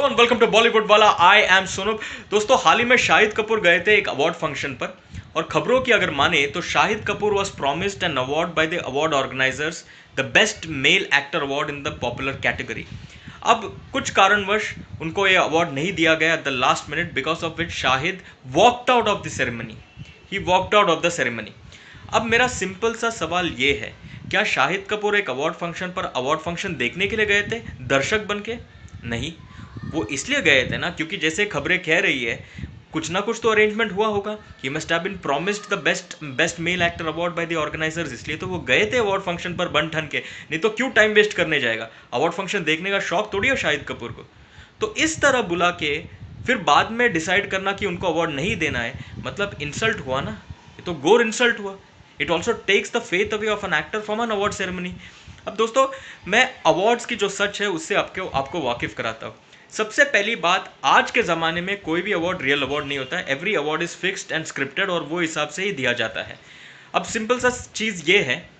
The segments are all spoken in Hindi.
वेलकम टू बॉलीवुड वाला आई एम सोनू दोस्तों, हाल ही में शाहिद कपूर गए थे एक अवार्ड फ़ंक्शन पर। और खबरों की अगर माने तो Shahid Kapoor was promised an award by the award organisers the best male actor award in the popular category अब कुछ कारणवश उनको ये अवार्ड नहीं दिया गया at the last minute because of which Shahid walked out of the ceremony he walked out of the ceremony अब मेरा सिंपल सा सवाल ये है, क्या शाहिद कपूर एक अवार्ड फ़ंक्शन पर अवार्ड फ़ंक्शन देखने के लिए गए थे? दर्शक बन के नहीं। वो इसलिए गए थे ना, क्योंकि जैसे खबरें कह रही है, कुछ ना कुछ तो अरेंजमेंट हुआ होगा। He must have been promised the best best male actor award by the organisers इसलिए तो वो गए थे अवार्ड फ़ंक्शन पर बन ठन के। नहीं तो क्यों टाइम वेस्ट करने जाएगा? अवार्ड फ़ंक्शन देखने का शौक थोड़ी है शाहिद कपूर को। तो इस तरह बुला के फिर बाद में डिसाइड करना कि उनको अवार्ड नहीं देना है मतलब इंसल्ट हुआ ना? ये तो गोर इंसल्ट हुआ। It also takes the faith away of an actor from an award ceremony अब दोस्तों, मैं अवार्ड्स की जो सच है, उससे आपको आपको वाकिफ कराता हूँ। सबसे पहली बात, आज के ज़माने में कोई भी अवार्ड रियल अवार्ड नहीं होता। है every award is fixed and scripted और वो हिसाब से ही दिया जाता है। अब सिंपल सा चीज़ ये है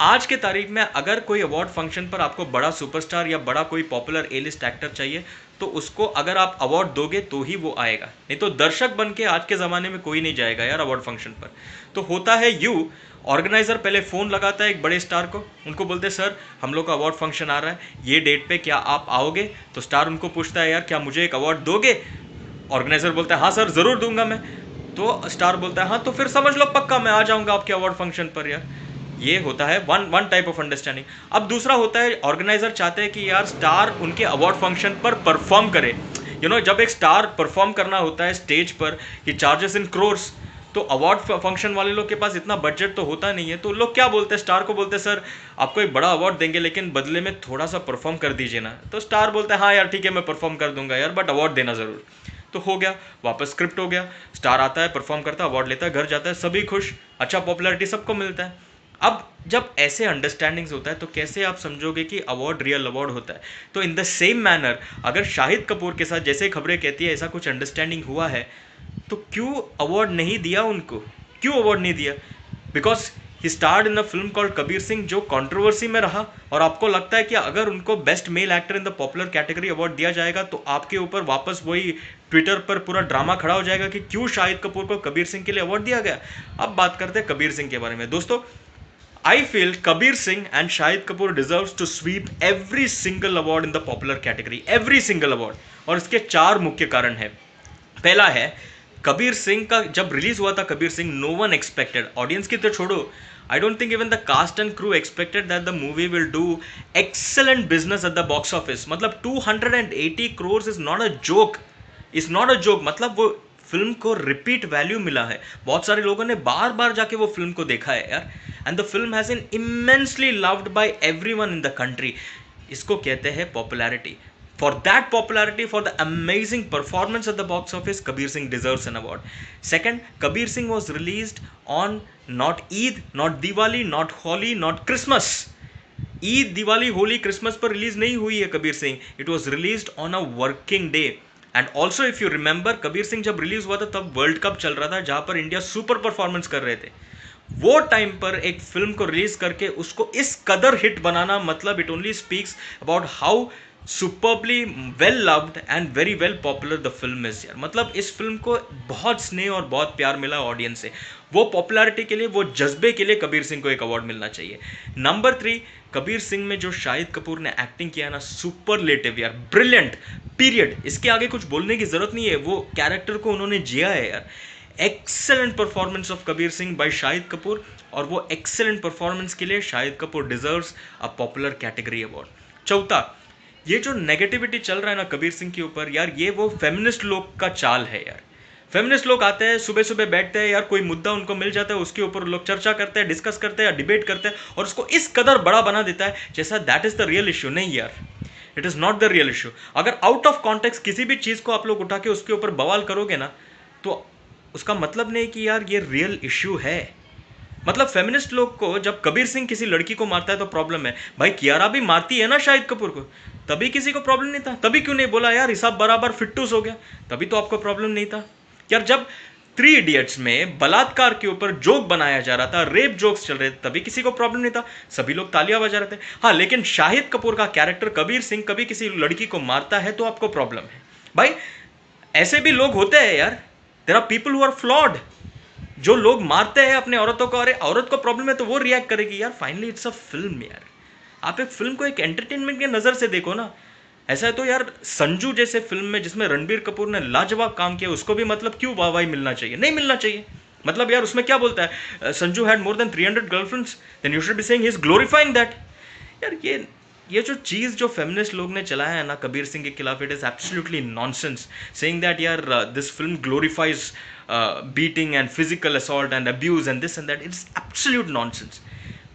आज के तारीख में अगर कोई अवार्ड फ़ंक्शन पर आपको बड़ा सुपरस्टार या बड़ा कोई पॉपुलर ए लिस्ट एक्टर चाहिए तो उसको अगर आप अवार्ड दोगे तो ही वो आएगा। नहीं तो दर्शक बन के आज के ज़माने में कोई नहीं जाएगा यार अवार्ड फ़ंक्शन पर। तो होता है यू ऑर्गेनाइजर पहले फ़ोन लगाता है एक बड़े स्टार को, उनको बोलते सर, हम लोग का अवार्ड फ़ंक्शन आ रहा है, ये डेट पे क्या आप आओगे? तो स्टार उनको पूछता है, यार, क्या मुझे एक अवार्ड दोगे? ऑर्गेनाइजर बोलता है हाँ सर, ज़रूर दूँगा मैं। तो स्टार बोलता है हाँ तो फिर समझ लो पक्का मैं आ जाऊँगा आपके अवार्ड फ़ंक्शन पर यार। ये होता है one one type of understanding अब दूसरा होता है ऑर्गेनाइजर चाहते हैं कि यार स्टार उनके अवार्ड फ़ंक्शन पर परफॉर्म करे. यू नो जब एक स्टार परफॉर्म करना होता है स्टेज पर ही चार्जेस इन क्रोर्स तो अवार्ड फ़ंक्शन वाले लोग के पास इतना बजट तो होता नहीं है तो लोग क्या बोलते हैं? स्टार को बोलते हैं, सर, आपको एक बड़ा अवार्ड देंगे, लेकिन बदले में थोड़ा सा परफॉर्म कर दीजिए ना. तो स्टार बोलते हैं हाँ यार, ठीक है, मैं परफॉर्म कर दूँगा यार बट अवार्ड देना ज़रूर. तो हो गया, वापस स्क्रिप्ट हो गया स्टार आता है परफॉर्म करता है अवार्ड लेता है, घर जाता है, सभी खुश अच्छा पॉपुलरिटी सबको मिलता है। अब जब ऐसे अंडरस्टैंडिंग्स होता है तो कैसे आप समझोगे कि अवार्ड रियल अवार्ड होता है? तो इन द सेम मैनर अगर शाहिद कपूर के साथ जैसे खबरें कहती है, ऐसा कुछ अंडरस्टैंडिंग हुआ है तो क्यों अवार्ड नहीं दिया उनको? क्यों अवार्ड नहीं दिया? Because he starred in a film called Kabir Singh जो कंट्रोवर्सी में रहा, और आपको लगता है कि अगर उनको best male actor in the popular category award दिया जाएगा तो आपके ऊपर वापस वही ट्विटर पर पूरा ड्रामा खड़ा हो जाएगा कि क्यों शाहिद कपूर को कबीर सिंह के लिए अवार्ड दिया गया? अब बात करते हैं कबीर सिंह के बारे में। दोस्तों I feel Kabir Singh and Shahid Kapoor deserves to sweep every single award in the popular category. Every single award. और इसके चार मुख्य कारण है। पहला है कबीर सिंह का जब रिलीज़ हुआ था Kabir Singh no one expected audience की तो छोड़ो। I don't think even the cast and crew expected that the movie will do excellent business at the box office मतलब 280 crores is not a joke is not a joke मतलब वो फ़िल्म को रिपीट वैल्यू मिला है। बहुत सारे लोगों ने बार बार जाके वो फ़िल्म को देखा है यार। And the film has in immensely loved by everyone in the country इसको कहते हैं popularity for that popularity for the amazing performance of the box office Kabir Singh deserve an award second Kabir Singh was release on not Eid not Diwali not Holi not Christmas Eid Diwali Holi Christmas पर रिलीज़ नहीं हुई है Kabir Singh it was release on a working day and also if you remember Kabir Singh जब रिलीज़ हुआ था, तब वर्ल्ड कप चल रहा था, जहाँ पर इंडिया सुपर परफॉर्मेंस कर रहे थे। वो टाइम पर एक फ़िल्म को रिलीज़ करके उसको इस कदर हिट बनाना मतलब it only speaks about how superbly well loved and very well popular the film is यार मतलब इस फ़िल्म को बहुत स्नेह और बहुत प्यार मिला ऑडियंस से। वो पॉपुलैरिटी के लिए, वो जज्बे के लिए कबीर सिंह को एक अवार्ड मिलना चाहिए। नंबर थ्री कबीर सिंह में जो शाहिद कपूर ने एक्टिंग किया ना सुपरलेटिव यार ब्रिलियंट पीरियड इसके आगे कुछ बोलने की ज़रूरत नहीं है, वो कैरेक्टर को उन्होंने जिया है यार। Excellent performance of Kabir Singh by Shahid Kapoor और वो एक्सेलेंट परफॉर्मेंस के लिए Shahid Kapoor deserves a popular category award चौथा ये जो नेगेटिविटी चल रहा है ना कबीर सिंह के ऊपर, यार ये वो फेमिनिस्ट लोग का चाल है यार। फेमिनिस्ट लोग आते हैं सुबह सुबह बैठते हैं, यार कोई मुद्दा उनको मिल जाता है, उसके ऊपर लोग चर्चा करते हैं डिस्कस करते हैं या डिबेट करते हैं, और उसको इस कदर बड़ा बना देता है जैसा that is the real issue नहीं यार। It is not the real issue अगर आउट ऑफ़ कॉन्टेक्स्ट किसी भी चीज़ को आप लोग उठा के उसके ऊपर बवाल करोगे ना तो उसका मतलब नहीं कि यार ये रियल इश्यू है। मतलब फेमिनिस्ट लोग को जब कबीर सिंह किसी लड़की को मारता है तो प्रॉब्लम है। भाई, कियारा भी मारती है ना शाहिद कपूर को। तभी किसी को प्रॉब्लम नहीं था। तभी क्यों नहीं बोला, यार, हिसाब बराबर फिट्टूस हो गया। तभी तो आपको प्रॉब्लम नहीं था। यार, जब थ्री इडियट्स में बलात्कार के ऊपर जोक बनाया जा रहा था रेप जोक्स चल रहे थे, तभी किसी को प्रॉब्लम नहीं था। सभी लोग तालियाँ बजा रहे थे। हाँ लेकिन शाहिद कपूर का कैरेक्टर कबीर सिंह कभी किसी लड़की को मारता है तो आपको प्रॉब्लम है। भाई, ऐसे भी लोग होते हैं यार। There are people who are flawed जो लोग मारते हैं अपने औरतों को, अरे, औरत को प्रॉब्लम है तो वो रिएक्ट करेगी यार फाइनली इट्स अ फ़िल्म यार। आप एक फ़िल्म को एक एंटरटेनमेंट के नज़र से देखो ना, ऐसा है तो यार, संजू जैसे फ़िल्म में जिसमें रणबीर कपूर ने लाजवाब काम किया, उसको भी मतलब क्यों वाहवाही मिलना चाहिए? नहीं मिलना चाहिए। मतलब यार, उसमें क्या बोलता है? Sanju had more than three hundred girlfriends then you should be saying he is glorifying that यार, ये ये जो चीज़ जो फेमिनिस्ट लोग ने चलाया है ना, कबीर सिंह के खिलाफ it is absolutely nonsense saying that यार this film glorifies beating and physical assault and abuse and this and that it's absolute nonsense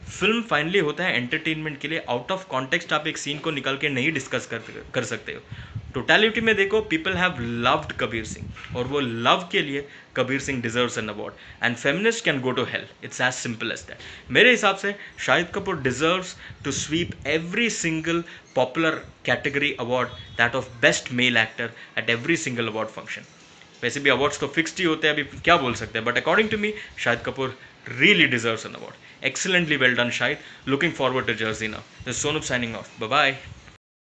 film finally होता है एंटरटेनमेंट के लिए आउट ऑफ़ कॉन्टेक्स्ट आप एक सीन को निकल के नहीं डिस्कस कर कर सकते हो। टोटलिटी में देखो people have loved Kabir Singh और वो लव के लिए Kabir Singh deserves an award and feminist can go to hell it's as simple as that मेरे हिसाब से Shahid Kapoor deserves to sweep every single popular category award that of best male actor at every single award function वैसे भी अवार्ड्स तो फिक्सड ही होते हैं अभी क्या बोल सकते हैं but according to me Shahid Kapoor really deserves an award. Excellently well done, Shahid. Looking forward to Jersey now. This is Sonup signing bye.